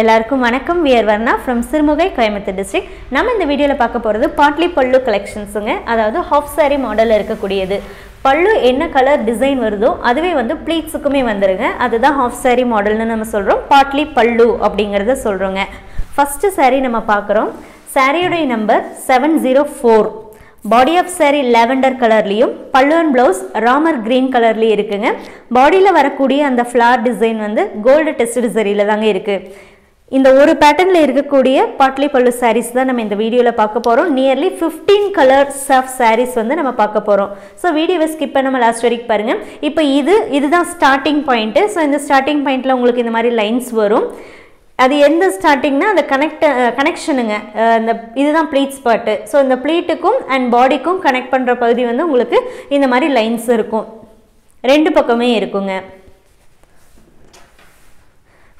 எல்லாருக்கும் வணக்கம். We are Varna from Sirumugai Coimbatore district நம்ம இந்த வீடியோவில் பார்க்க போகிறது பாட்லி பல்லு கலெக்ஷன்ஸுங்க அதாவது ஹாஃப் சாரி மாடலில் இருக்கக்கூடியது. பல்லு என்ன கலர் டிசைன் வருதோ அதுவே வந்து ப்ளீட்ஸுக்குமே வந்துருங்க. அதுதான் ஹாஃப் சாரி மாடல்னு நம்ம சொல்கிறோம் பாட்லி பல்லு அப்படிங்கிறத சொல்கிறோங்க ஃபஸ்ட்டு saree நம்ம பார்க்குறோம். சாரியுடைய number seven zero four body of saree lavender கலர்லேயும் pallu and blouse Ramar green கலர்லேயும் இருக்குங்க. பாடியில் வரக்கூடிய அந்த ஃப்ளார் டிசைன் வந்து கோல்டு டெஸ்ட் சரியில் தாங்க இருக்குது இந்த ஒரு பேட்டர்னில் இருக்கக்கூடிய பாட்லி பல்லு சாரீஸ் தான் நம்ம இந்த வீடியோவில் பார்க்க போகிறோம் nearly fifteen colours of sarees வந்து நம்ம பார்க்க போகிறோம் ஸோ வீடியோவை ஸ்கிப் பண்ணாமல் லாஸ்ட் வரைக்கும் பாருங்கள் இப்போ இது இதுதான் ஸ்டார்டிங் பாயிண்ட்டு ஸோ இந்த ஸ்டார்டிங் பாயிண்ட்டில் உங்களுக்கு இந்த மாதிரி லைன்ஸ் வரும். அது எந்த ஸ்டார்டிங்னா அந்த கனெக்ட் கனெக்ஷனுங்க இந்த இதுதான் ப்ளீட் ஸ்பாட்டு ஸோ இந்த ப்ளீட்டுக்கும் அண்ட் பாடிக்கும் கனெக்ட் பண்ணுற பகுதி வந்து உங்களுக்கு இந்த மாதிரி லைன்ஸ் இருக்கும். ரெண்டு பக்கமே இருக்குங்க.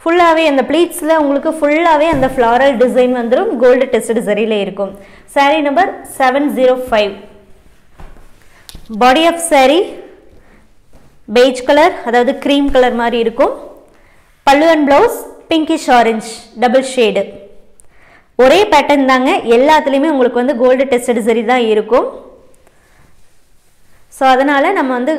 ஃபுல்லாகவே அந்த ப்ளீட்ஸில் உங்களுக்கு ஃபுல்லாகவே அந்த ஃப்ளாரல் டிசைன் வந்துடும் கோல்டு டெஸ்ட் சரியில் இருக்கும். Saree number seven zero five body of saree beige colour அதாவது க்ரீம் கலர் மாதிரி இருக்கும். Pallu and blouse pinkish orange double shade ஒரே பேட்டர்ன் தாங்க. எல்லாத்துலேயுமே உங்களுக்கு வந்து கோல்டு டெஸ்டட் சரி தான் இருக்கும். ஸோ அதனால் நம்ம வந்து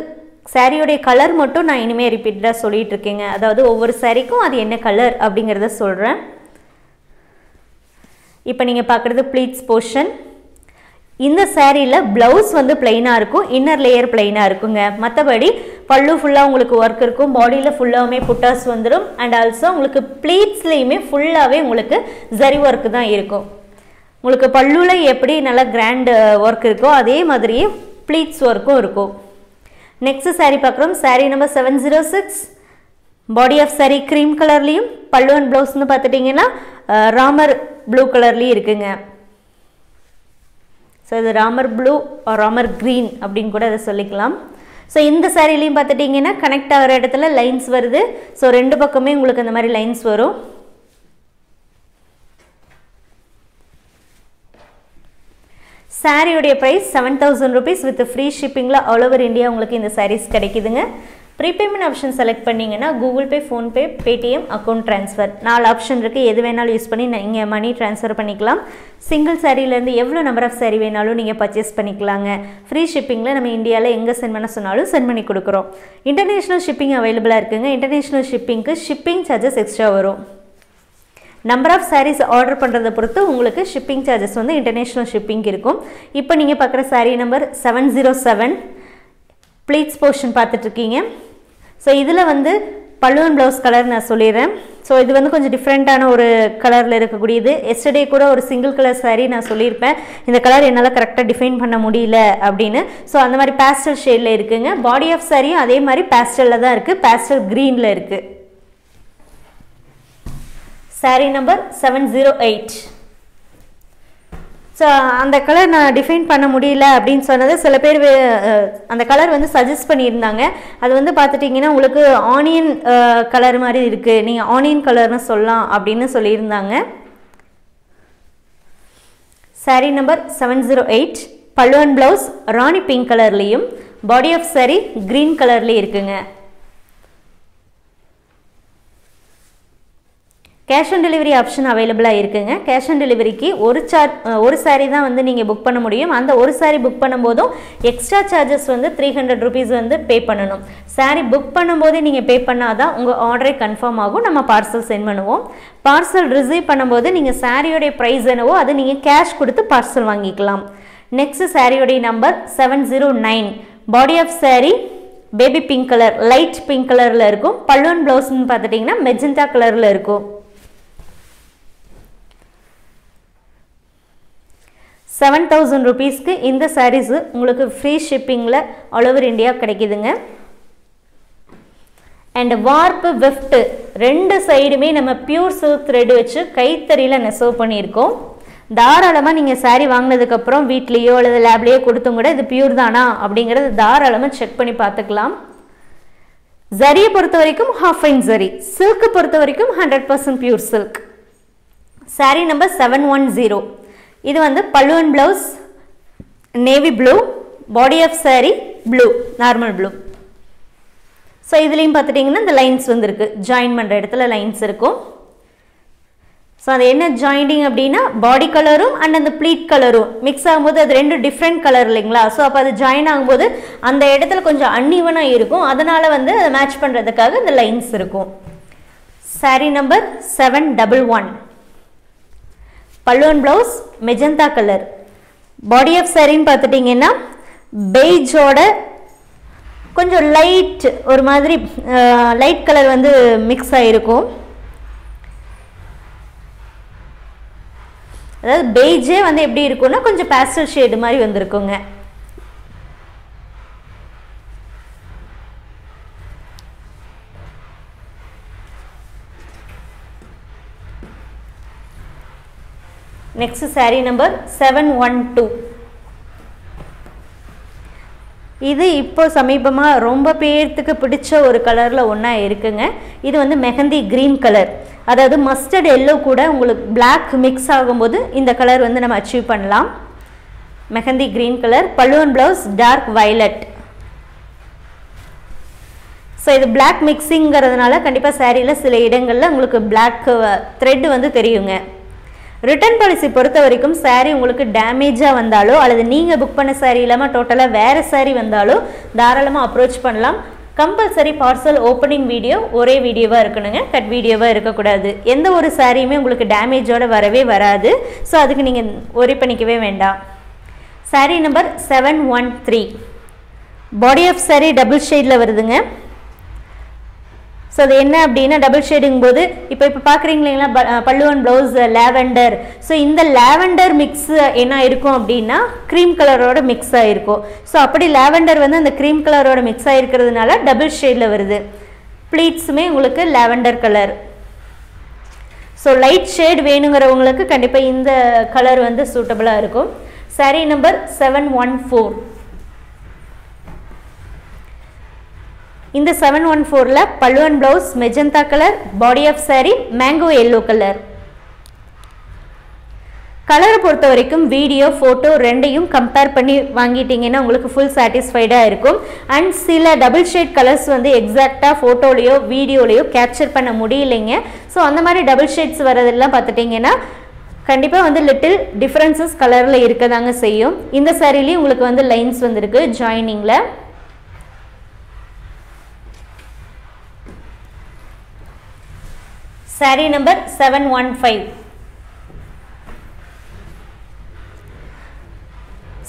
சாரியோடைய கலர் மட்டும் நான் இனிமேல் ரிப்பீட்டடாக சொல்லிகிட்டு இருக்கேங்க. அதாவது ஒவ்வொரு சாரிக்கும் அது என்ன கலர் அப்படிங்கிறத சொல்கிறேன் இப்போ நீங்கள் பார்க்குறது ப்ளீட்ஸ் போர்ஷன் இந்த சேரீயில் ப்ளவுஸ் வந்து பிளைனாக இருக்கும் இன்னர் லேயர் பிளைனாக இருக்குங்க. மற்றபடி பல்லு ஃபுல்லாக உங்களுக்கு ஒர்க் இருக்கும் பாடியில் ஃபுல்லாகவுமே புட்டாஸ் வந்துடும் அண்ட் ஆல்சோ உங்களுக்கு ப்ளீட்ஸ்லேயுமே ஃபுல்லாகவே உங்களுக்கு ஜரி ஒர்க்கு தான் இருக்கும். உங்களுக்கு பல்லுவில் எப்படி நல்லா கிராண்ட் ஒர்க் இருக்கோ அதே மாதிரியே ப்ளீட்ஸ் ஒர்க்கும் இருக்கும். நெக்ஸ்ட் சாரீ பார்க்குறோம். Saree number seven zero six body of saree cream கலர்லேயும் பல்லு அண்ட் ப்ளவுஸ்னு பார்த்துட்டிங்கன்னா ராமர் ப்ளூ கலர்லேயும் இருக்குங்க. ஸோ இது ராமர் ப்ளூ ராமர் க்ரீன் அப்படின்னு கூட அதை சொல்லிக்கலாம். ஸோ இந்த சாரிலையும் பார்த்துட்டிங்கன்னா கனெக்ட் ஆகிற இடத்துல லைன்ஸ் வருது. ஸோ ரெண்டு பக்கமே உங்களுக்கு அந்த மாதிரி லைன்ஸ் வரும். சாரியுடைய price seven thousand rupees with free ஷிப்பிங்கில் all over India உங்களுக்கு இந்த சாரீஸ் கிடைக்குதுங்க. ப்ரீபேமெண்ட் ஆப்ஷன் செலக்ட் பண்ணிங்கன்னா Google Pay PhonePe Paytm account transfer நாலு ஆப்ஷன் இருக்குது எது வேணாலும் யூஸ் பண்ணி நீங்கள் மணி ட்ரான்ஸ்ஃபர் பண்ணிக்கலாம். சிங்கிள் சாரிலேருந்து எவ்வளோ நம்பர் ஆஃப் சாரி வேணாலும் நீங்கள் பர்ச்சேஸ் பண்ணிக்கலாங்க. ஃப்ரீ ஷிப்பிங்கில் நம்ம இந்தியாவில் எங்கே சென்ட் பண்ண சொன்னாலும் சென்ட் பண்ணி கொடுக்குறோம். இன்டர்நேஷ்னல் ஷிப்பிங் அவைலபிளாக இருக்குங்க. இன்டர்நேஷ்னல் ஷிப்பிங்க்கு ஷிப்பிங் சார்ஜஸ் எக்ஸ்ட்ரா வரும். நம்பர் ஆஃப் சாரீஸ் ஆர்டர் பண்ணுறதை பொறுத்து உங்களுக்கு ஷிப்பிங் சார்ஜஸ் வந்து இன்டர்நேஷ்னல் ஷிப்பிங் இருக்கும். இப்போ நீங்கள் பார்க்குற saree number seven zero seven pleats portion பார்த்துட்ருக்கீங்க ஸோ இதில் வந்து பல்லுவன் ப்ளவுஸ் கலர் நான் சொல்லிடுறேன். ஸோ இது வந்து கொஞ்சம் டிஃப்ரெண்ட்டான ஒரு கலரில் இருக்கக்கூடியது. எஸ்டர்டே கூட ஒரு சிங்கிள் கலர் சாரீ நான் சொல்லியிருப்பேன். இந்த கலர் என்னால் கரெக்டாக டிஃபைன் பண்ண முடியல அப்படின்னு. ஸோ அந்த மாதிரி பேஸ்டல் ஷேடில் இருக்குங்க. பாடி ஆஃப் சாரியும் அதே மாதிரி பேஸ்டலில் தான் இருக்குது பேஸ்டல் க்ரீனில் இருக்குது saree number seven zero eight so அந்த கலர் நான் டிஃபைன் பண்ண முடியல அப்படின்னு சொன்னது சில பேர் அந்த கலர் வந்து சஜஸ்ட் பண்ணியிருந்தாங்க. அது வந்து பார்த்துட்டிங்கன்னா உங்களுக்கு ஆனியன் கலர் மாதிரி இருக்குது நீங்கள் ஆனியன் கலர்னு சொல்லலாம் அப்படின்னு சொல்லியிருந்தாங்க. Saree number seven zero eight பல்லுவன் ப்ளவுஸ் ராணி பிங்க் கலர்லேயும் பாடி ஆஃப் சாரீ க்ரீன் கலர்லேயும் இருக்குங்க. கேஷ் ஆன் டெலிவரி ஆப்ஷன் அவைலபிளாக இருக்குங்க. கேஷ் ஆன் டெலிவரிக்கு ஒரு சார்ஜ் ஒரு சாரீ தான் வந்து நீங்கள் புக் பண்ண முடியும். அந்த ஒரு சாரீ புக் பண்ணும்போதும் எக்ஸ்ட்ரா சார்ஜஸ் வந்து த்ரீ ஹண்ட்ரட் ருபீஸ் வந்து பே பண்ணணும். சாரீ புக் பண்ணும்போதே நீங்கள் பே பண்ணால் தான் உங்கள் ஆர்டரே கன்ஃபார்ம் ஆகும். நம்ம பார்சல் சென்ட் பண்ணுவோம். பார்சல் ரிசீவ் பண்ணும்போது நீங்கள் சாரியோடைய ப்ரைஸ் என்னவோ அதை நீங்கள் கேஷ் கொடுத்து பார்சல் வாங்கிக்கலாம். Next சாரியோடைய number seven zero nine body of saree baby pink colour light pink கலரில் இருக்கும். பல்லுவன் ப்ளவுஸ்னு பார்த்துட்டிங்கன்னா மெஜெண்டா கலரில் இருக்கும். செவன் தௌசண்ட் ருபீஸ்க்கு இந்த சாரீஸு உங்களுக்கு ஃப்ரீ ஷிப்பிங்கில் ஆல் ஓவர் இந்தியா கிடைக்குதுங்க. அண்ட் வார்ப்பு வெஃப்ட்டு ரெண்டு சைடுமே நம்ம பியூர் சில்க் த்ரெட் வச்சு கைத்தறியில் நெசவு பண்ணியிருக்கோம். தாராளமாக நீங்கள் சாரீ வாங்கினதுக்கப்புறம் வீட்லேயோ அல்லது லேப்லேயோ கொடுத்தும் கூட இது பியூர் தானா அப்படிங்கிறது தாராளமாக செக் பண்ணி பார்த்துக்கலாம். ஜரியை பொறுத்த வரைக்கும் ஹாஃப் ஐன் ஜரி சில்க்கு பொறுத்த வரைக்கும் hundred percent pure silk saree number seven one zero இது வந்து பல்லுவன் blouse navy blue body of saree blue normal blue so இதுலேயும் பார்த்துட்டிங்கன்னா இந்த லைன்ஸ் வந்துருக்கு. ஜாயின் பண்ணுற இடத்துல லைன்ஸ் இருக்கும். ஸோ அது என்ன ஜாயிண்டிங் அப்படின்னா பாடி கலரும் அண்ட் அந்த ப்ளீட் கலரும் மிக்ஸ் ஆகும்போது அது ரெண்டும் டிஃப்ரெண்ட் கலர் இல்லைங்களா? ஸோ அப்போ அது ஜாயின் ஆகும்போது அந்த இடத்துல கொஞ்சம் அன்இவனாக இருக்கும். அதனால் வந்து அதை மேட்ச் பண்ணுறதுக்காக இந்த லைன்ஸ் இருக்கும். Saree number seven double one பல்லுவன் blouse magenta colour body of சாரின்னு பார்த்துட்டிங்கன்னா பெய்ஜோட கொஞ்சம் லைட் ஒரு மாதிரி லைட் கலர் வந்து மிக்ஸ் ஆகிருக்கும் அதாவது பெய்ஜே வந்து எப்படி இருக்கும்னா கொஞ்சம் பேஸ்டல் ஷேடு மாதிரி வந்திருக்குங்க. Next saree number seven one two இது இப்போ சமீபமாக ரொம்ப பேர்த்துக்கு பிடிச்ச ஒரு கலரில் ஒன்றா இருக்குங்க. இது வந்து மெஹந்தி க்ரீன் கலர் அதாவது மஸ்டர்ட் எல்லோ கூட உங்களுக்கு பிளாக் மிக்ஸ் ஆகும்போது இந்த கலர் வந்து நம்ம அச்சீவ் பண்ணலாம். மெஹந்தி க்ரீன் கலர் பல்லுவன் ப்ளவுஸ் டார்க் வைலட் ஸோ இது பிளாக் மிக்ஸிங்கிறதுனால கண்டிப்பாக சேரீயில் சில இடங்களில் உங்களுக்கு பிளாக் த்ரெட் uh, வந்து தெரியுங்க. ரிட்டர்ன் பாலிசி பொறுத்த வரைக்கும் சாரீ உங்களுக்கு டேமேஜாக வந்தாலோ அல்லது நீங்கள் புக் பண்ண சாரீ இல்லாமல் டோட்டலாக வேறு சாரீ வந்தாலோ தாராளமாக அப்ரோச் பண்ணலாம். கம்பல்சரி பார்சல் ஓப்பனிங் வீடியோ ஒரே வீடியோவாக இருக்கணுங்க. கட் வீடியோவாக இருக்கக்கூடாது. எந்த ஒரு சாரியுமே உங்களுக்கு டேமேஜோடு வரவே வராது. ஸோ அதுக்கு நீங்கள் ஒரி பண்ணிக்கவே வேண்டாம். Saree number seven one three body of saree double ஷேடில் வருதுங்க. ஸோ அது என்ன அப்படின்னா டபுள் ஷேடிங் போது இப்போ இப்போ பார்க்குறீங்க இல்லைங்களா பல்லுவன் ப்ளவுஸ் லேவெண்டர் ஸோ இந்த லேவெண்டர் மிக்ஸ் என்ன இருக்கும் அப்படின்னா க்ரீம் கலரோட மிக்ஸ் ஆகிருக்கும் ஸோ அப்படி லேவெண்டர் வந்து அந்த க்ரீம் கலரோட மிக்ஸ் ஆகிருக்கிறதுனால டபுள் ஷேடில் வருது. ப்ளீட்ஸுமே உங்களுக்கு lavender colour so light shade வேணுங்கிறவங்களுக்கு கண்டிப்பாக இந்த கலர் வந்து சூட்டபுளாக இருக்கும். Saree number seven one four இந்த செவன் ஒன் ஃபோரில் பல்லுவன் blouse magenta colour body of saree mango yellow colour கலரை பொறுத்த வரைக்கும் வீடியோ ஃபோட்டோ ரெண்டையும் கம்பேர் பண்ணி வாங்கிட்டீங்கன்னா உங்களுக்கு ஃபுல் சாட்டிஸ்ஃபைடாக இருக்கும். அண்ட் சில டபுள் ஷேட் கலர்ஸ் வந்து எக்ஸாக்டாக ஃபோட்டோலேயோ வீடியோலேயோ கேப்சர் பண்ண முடியலைங்க. ஸோ அந்த மாதிரி டபுள் ஷேட்ஸ் வரதெல்லாம் பார்த்துட்டிங்கன்னா கண்டிப்பாக வந்து லிட்டில் டிஃப்ரென்சஸ் கலரில் இருக்க தாங்க செய்யும். இந்த சாரிலையும் உங்களுக்கு வந்து லைன்ஸ் வந்துருக்கு ஜாயினிங்கில் saree number seven one five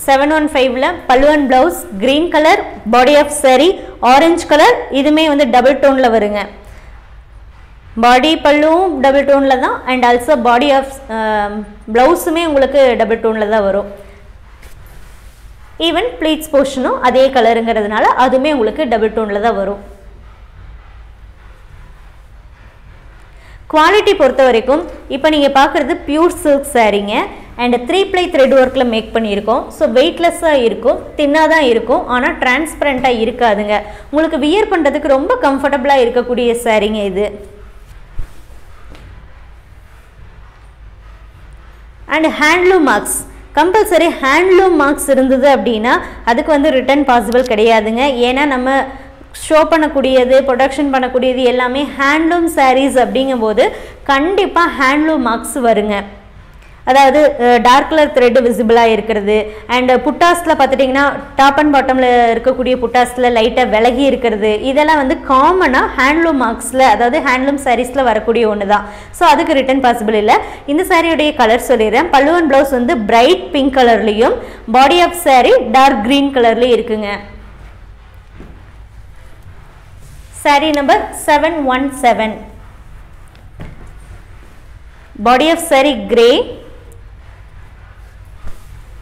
seven one ஃபைவ்ல பல்லுவன் blouse green colour body of saree orange colour இதுவுமே வந்து டபுள் டோனில் வருங்க. பாடி பல்லுவும் டபுள் டோனில் தான் அண்ட் ஆல்சோ பாடி ஆஃப் ப்ளவுஸுமே உங்களுக்கு டபுள் டோனில் தான் வரும். ஈவன் ப்ளீட்ஸ் போர்ஷனும் அதே கலருங்கிறதுனால அதுவுமே உங்களுக்கு டபுள் டோனில் தான் வரும். குவாலிட்டி பொறுத்த வரைக்கும் இப்போ நீங்கள் பார்க்குறது பியூர் சில்க் சாரீங்க அண்ட் த்ரீ ப்ளை த்ரெட் ஒர்க்கில் மேக் பண்ணியிருக்கோம். ஸோ வெயிட்லெஸ்ஸாக இருக்கும் தின்னாக தான் இருக்கும். ஆனால் டிரான்ஸ்பரண்ட்டாக இருக்காதுங்க. உங்களுக்கு வியர் பண்ணுறதுக்கு ரொம்ப கம்ஃபர்டபுளாக இருக்கக்கூடிய சாரீங்க இது. And handloom marks compulsory handloom marks இருந்தது அப்படின்னா அதுக்கு வந்து ரிட்டர்ன் பாசிபிள் கிடையாதுங்க. ஏன்னா நம்ம ஷோ பண்ணக்கூடியது ப்ரொடக்ஷன் பண்ணக்கூடியது எல்லாமே ஹேண்ட்லூம் சாரீஸ் அப்படிங்கும்போது கண்டிப்பாக ஹேண்ட்லூம் மார்க்ஸ் வருங்க. அதாவது டார்க் கலர் த்ரெட் விசிபிளாக இருக்கிறது. அண்ட் புட்டாஸில் பார்த்துட்டிங்கன்னா டாப் அண்ட் பாட்டமில் இருக்கக்கூடிய புட்டாஸில் லைட்டாக விலகி இருக்கிறது. இதெல்லாம் வந்து காமனாக ஹேண்ட்லூம் மார்க்ஸில் அதாவது ஹேண்ட்லூம் சாரீஸில் வரக்கூடிய ஒன்று தான் ஸோ அதுக்கு ரிட்டன் பாசிபிள் இல்லை. இந்த சாரியுடைய கலர் சொல்லிடுறேன். பல்லுவன் ப்ளவுஸ் வந்து பிரைட் பிங்க் கலர்லேயும் body of saree dark green கலர்லேயும் இருக்குங்க. Saree number seven one seven body of saree grey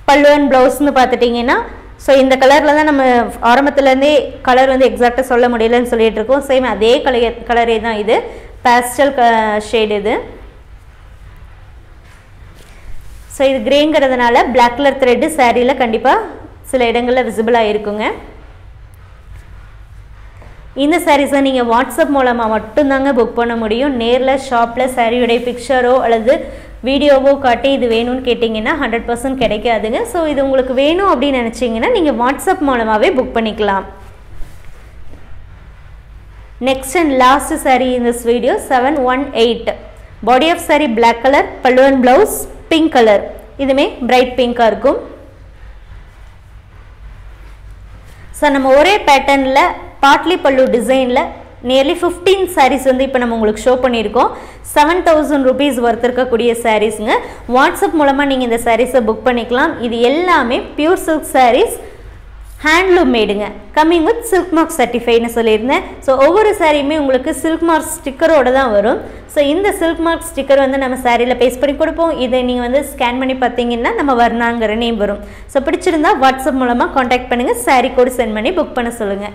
பல்லுவன் ப்ளவுஸ்னு பார்த்துட்டிங்கன்னா ஸோ இந்த கலரில் தான் நம்ம ஆரம்பத்துலேருந்தே கலர் வந்து எக்ஸாக்டாக சொல்ல முடியலன்னு சொல்லிட்டு இருக்கோம். சேம் அதே கலர் கலரே தான் இது. பேஸ்டல் க ஷேட் இது. ஸோ இது கிரேங்கிறதுனால பிளாக் கலர் த்ரெட்டு சாரியில் கண்டிப்பாக சில இடங்களில் விசிபிளாக இருக்குங்க. இந்த சாரீஸை நீங்கள் வாட்ஸ்அப் மூலமாக மட்டும்தாங்க புக் பண்ண முடியும். நேரில் ஷாப்பில் சாரியுடைய பிக்சரோ அல்லது வீடியோவோ காட்டி இது வேணும்னு கேட்டிங்கன்னா ஹண்ட்ரட் பர்சன்ட் கிடைக்காதுங்க. ஸோ இது உங்களுக்கு வேணும் அப்படின்னு நினச்சிங்கன்னா நீங்கள் வாட்ஸ்அப் மூலமாகவே புக் பண்ணிக்கலாம். Next and last saree in this video seven one eight body of saree black colour பல்லுவன் ப்ளவுஸ் பிங்க் கலர் இதுமே பிரைட் பிங்காக இருக்கும். ஸோ நம்ம ஒரே பேட்டர்னில் பாட்லி பல்லு டிசைனில் நியர்லி ஃபிஃப்டீன் சாரீஸ் வந்து இப்போ நம்ம உங்களுக்கு ஷோ பண்ணியிருக்கோம். செவன் தௌசண்ட் ருபீஸ் ஒர்த் இருக்கக்கூடிய சாரீஸுங்க வாட்ஸ்அப் மூலமாக நீங்கள் இந்த சாரீஸை புக் பண்ணிக்கலாம். இது எல்லாமே பியூர் சில்க் சாரீஸ் ஹேண்ட்லூம் மேடுங்க கம்மிங் வித் சில்க் மார்க் சர்டிஃபைன்னு சொல்லியிருந்தேன். ஸோ ஒவ்வொரு சாரியுமே உங்களுக்கு சில்க் மார்க் ஸ்டிக்கரோட தான் வரும். ஸோ இந்த சில்க் மார்க் ஸ்டிக்கர் வந்து நம்ம சாரியில் பேஸ்ட் பண்ணி கொடுப்போம். இதை நீங்கள் வந்து ஸ்கேன் பண்ணி பார்த்தீங்கன்னா நம்ம வர்ணாங்கிற நேம் வரும். ஸோ பிடிச்சிருந்தா வாட்ஸ்அப் மூலமாக காண்டாக்ட் பண்ணுங்கள் சாரி கோடு சென்ட் பண்ணி புக் பண்ண சொல்லுங்கள்